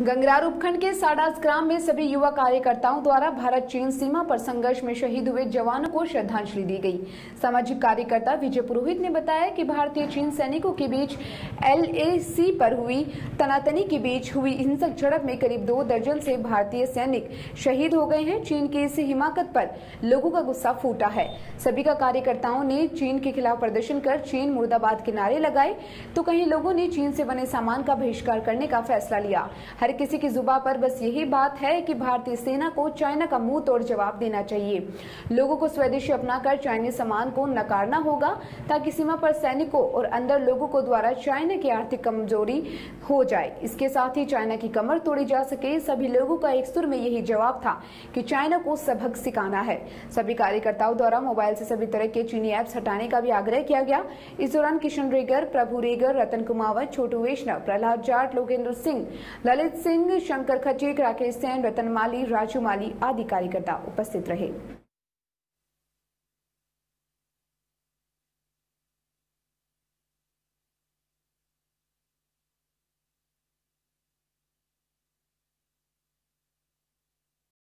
गंगरार उपखंड के साडास ग्राम में सभी युवा कार्यकर्ताओं द्वारा भारत चीन सीमा पर संघर्ष में शहीद हुए जवानों को श्रद्धांजलि दी गई। सामाजिक कार्यकर्ता विजय पुरोहित ने बताया कि भारतीय चीन सैनिकों के बीच एलएसी पर हुई तनातनी के बीच हुई हिंसक झड़प में करीब दो दर्जन से भारतीय सैनिक शहीद हो गए हैं। चीन की इस हिमाकत पर लोगों का गुस्सा फूटा है। सभी का कार्यकर्ताओं ने चीन के खिलाफ प्रदर्शन कर चीन मुर्दाबाद के नारे लगाए। तो कहीं लोगों ने चीन से बने सामान का बहिष्कार करने का फैसला लिया। हर किसी की जुबा पर बस यही बात है कि भारतीय सेना को चाइना का मुँह तोड़ जवाब देना चाहिए। लोगों को स्वदेशी अपनाकर चाइनीज़ सामान को नकारना होगा, ताकि सीमा पर सैनिकों और अंदर लोगों को द्वारा चाइना की आर्थिक कमज़ोरी हो जाए। इसके साथ ही चाइना की कमर तोड़ी जा सके, सभी लोगों का एक सुर में यही जवाब था कि चाइना को सबक सिखाना है। सभी कार्यकर्ताओं द्वारा मोबाइल से सभी तरह के चीनी ऐप्स हटाने का भी आग्रह किया गया। इस दौरान किशन रेगर, प्रभु रेगर, रतन कुमावत, छोटू वैष्णव, प्रहलाद जाट लोकेंद्र सिंह, ललित सिंह शंकर खचेक राकेश सेन रतन माली राजू माली आदि कार्यकर्ता उपस्थित रहे।